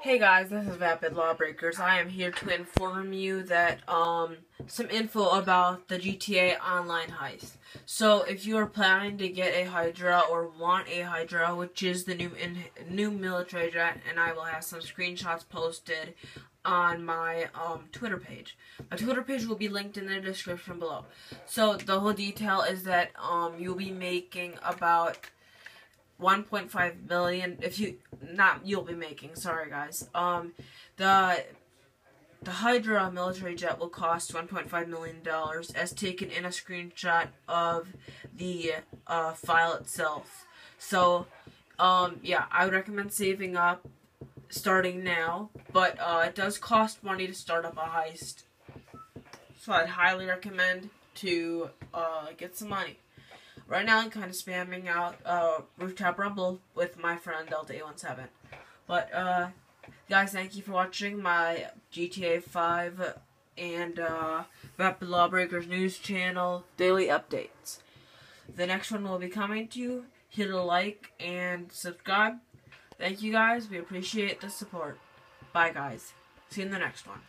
Hey guys, this is Vapid Lawbreakers. I am here to inform you that um some info about the GTA Online heist. So, if you are planning to get a Hydra or want a Hydra, which is the new in, new military jet, and I will have some screenshots posted on my um Twitter page. My Twitter page will be linked in the description below. So, the whole detail is that um you'll be making about 1.5 million if you not you'll be making sorry guys. Um the the hydra military jet will cost 1.5 million dollars as taken in a screenshot of the uh, file itself. So um yeah i would recommend saving up starting now but uh, it does cost money to start up a heist. So i'd highly recommend to uh, get some money Right now, I'm kind of spamming out uh, Rooftop Rumble with my friend Delta817. But, uh, guys, thank you for watching my GTA 5 and uh, Vapid Lawbreakers news channel daily updates. The next one will be coming to you. Hit a like and subscribe. Thank you guys. We appreciate the support. Bye, guys. See you in the next one.